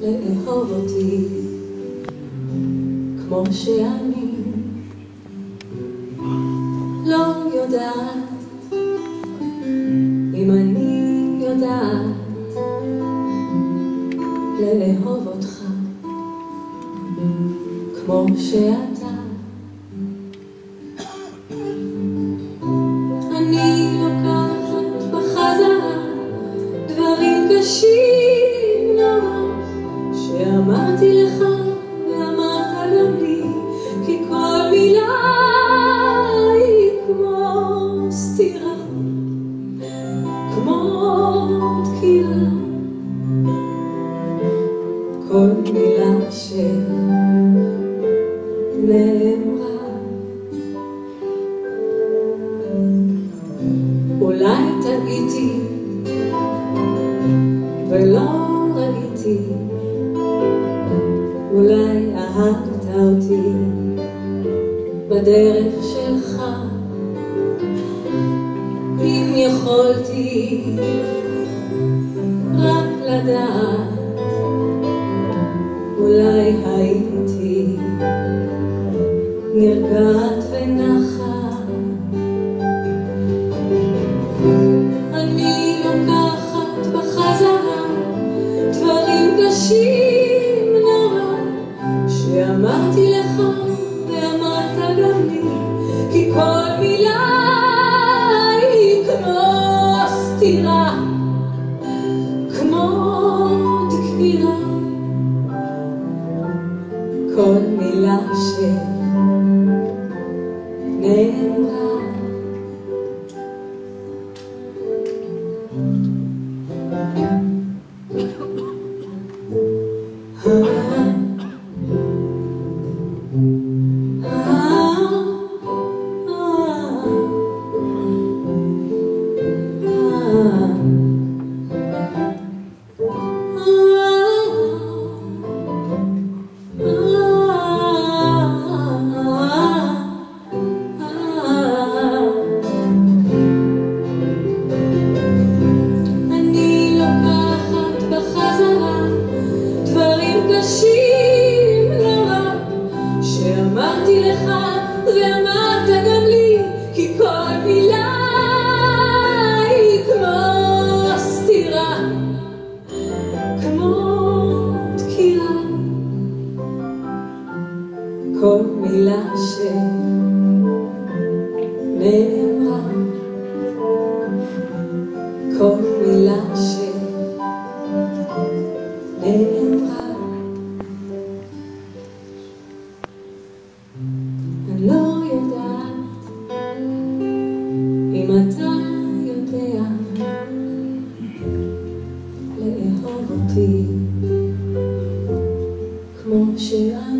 לאהוב אותי כמו שאני יודעת. אם אני יודעת לאהוב אותך כמו שאתה. אני לוקחת בחזרה דברים קשים נורא שאמרתי לך ואמרת גם לי כי כל מילה ולא ראיתי, אולי אהבת אותי בדרך שלך. אם יכולתי רק לדעת, אולי הייתי נרגעת ואמרת שאמרתי לך ואמרת גם לי כי כל מילה היא כמו סתירה כמו דקירה. כל מילה שנאמרה. כל מילה שנאמרה אותי כמו שאת.